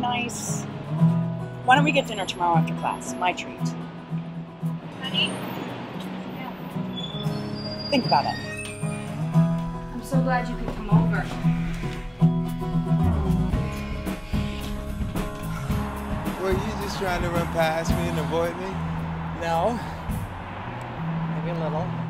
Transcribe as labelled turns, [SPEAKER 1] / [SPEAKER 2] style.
[SPEAKER 1] nice. Why don't we get dinner tomorrow after class? My treat.
[SPEAKER 2] Honey,
[SPEAKER 1] Think about it.
[SPEAKER 2] I'm so glad you could come over.
[SPEAKER 3] Were you just trying to run past me and avoid me?
[SPEAKER 4] No. Maybe a little.